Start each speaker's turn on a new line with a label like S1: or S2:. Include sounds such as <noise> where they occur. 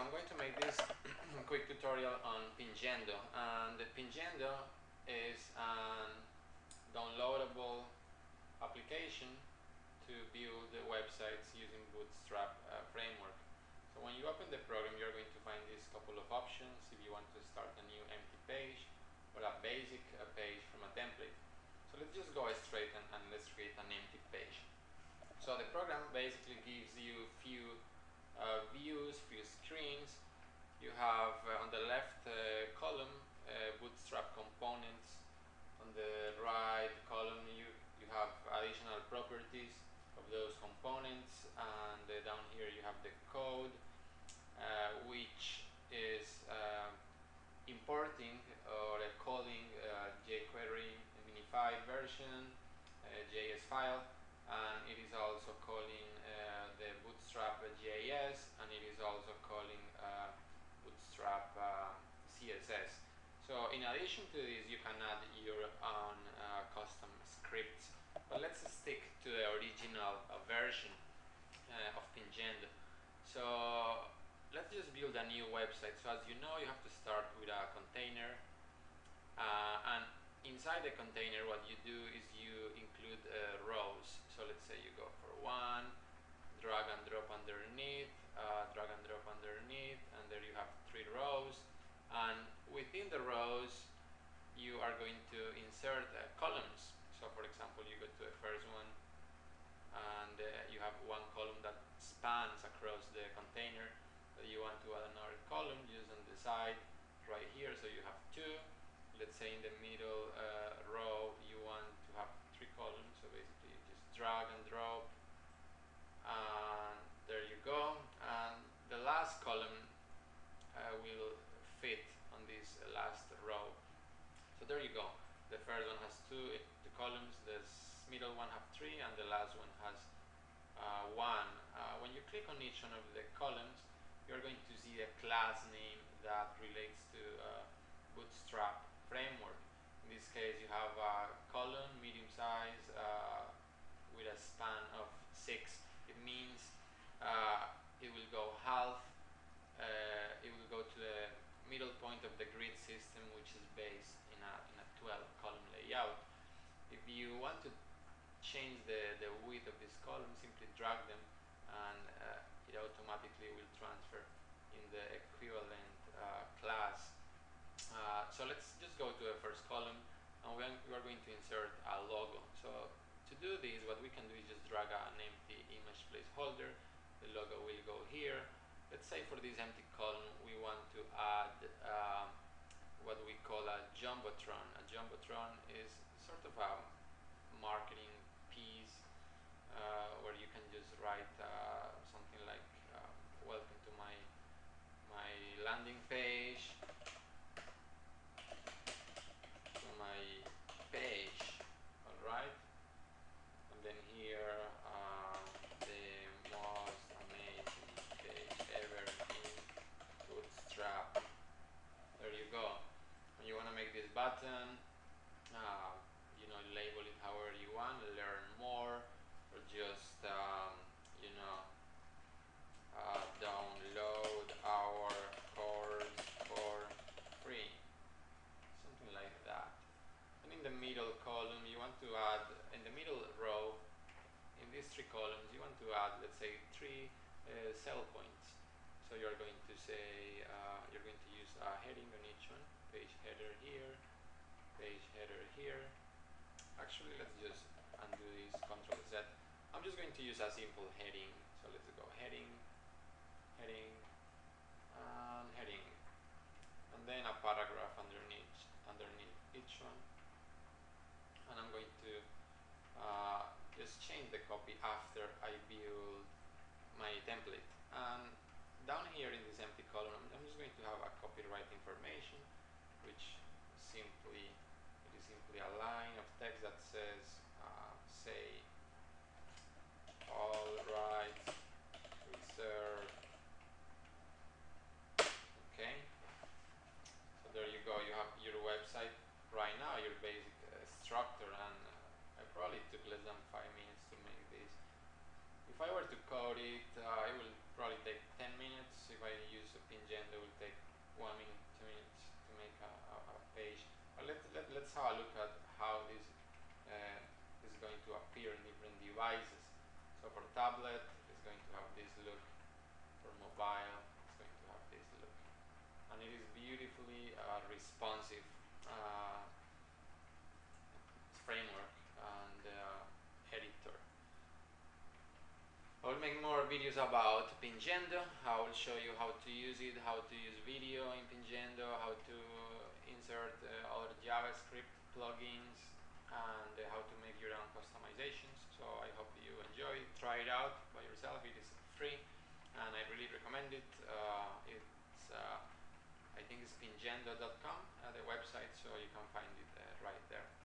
S1: I'm going to make this <clears throat> quick tutorial on Pingendo and Pingendo is a downloadable application to build the websites using Bootstrap uh, framework. So when you open the program you're going to find this couple of options if you want to start a new empty page or a basic uh, page from a template. So let's just go straight and, and let's create an empty page. So the program basically gives you few uh, views, few screens. You have uh, on the left uh, column uh, bootstrap components. On the right column you, you have additional properties of those components and down here you have the code which is importing or calling jQuery minified version JS file and it is also calling uh, the Bootstrap JS and it is also calling Bootstrap uh, CSS. So in addition to this you can add your own uh, custom scripts but let's stick to the original uh, version uh, of Pingendo. So let's just build a new website. So as you know you have to start with a container and inside the container what you do is you include uh, rows so let's say you go for one drag and drop underneath uh, drag and drop underneath and there you have rows and within the rows you are going to insert uh, columns. So for example you go to the first one and uh, you have one column that spans across the container. You want to add another column just on the side right here. So you have two. Let's say in the middle uh, row you want to have three columns. So basically you just drag and drop. And there you go. And the last column will fit on this last row so there you go the first one has two, two columns the middle one have three and the last one has uh, one uh, when you click on each one of the columns you're going to see a class name that relates to uh, bootstrap framework. In this case, you have a column, medium size, uh, with a span of 6. It means uh, it will go half, uh, it will go to the middle point of the grid system, which is based in a, in a 12 column layout. If you want to change the, the width of this column, simply drag them and uh, it automatically will transfer in the equivalent uh, class uh, so let's just go to the first column and we are going to insert a logo. So to do this, what we can do is just drag an empty image placeholder. The logo will go here. Let's say for this empty column, we want to add uh, what we call a jumbotron. A jumbotron is sort of a marketing piece uh, where you can just write uh, something like uh, welcome to my my landing page button uh, you know label it however you want learn more or just um, you know uh, download our course for free. Something like that. And in the middle column you want to add in the middle row in these three columns you want to add let's say three uh, cell points. So you're going to say uh, you're going to use a heading on each one page header here page header here. Actually let's just undo this control Z. I'm just going to use a simple heading. So let's go heading heading and heading. And then a paragraph underneath underneath each one. And I'm going to uh, just change the copy after I build my template. And down here in this empty column I'm just going to have a copyright information which simply it is simply a line of that says uh, say all rights reserved. Okay? So there you go. You have your website right now your basic uh, structure and uh, I probably took less than five minutes to make this. If I were to code it uh, it will probably take 10 minutes. If I use a Pingendo it will take one minute, two minutes to make a, a, a page. But let, let, let's have a look at how this is going to appear in different devices. So for tablet, it's going to have this look. For mobile, it's going to have this look. And it is beautifully uh, responsive uh, framework and uh, editor. I will make more videos about Pingendo. I will show you how to use it, how to use video in Pingendo, how to insert uh, other JavaScript plugins, and uh, how to make your own customizations. So I hope you enjoy. Try it out by yourself. It is free, and I really recommend it. Uh, it's uh, I think it's pingendo.com, uh, the website, so you can find it right there.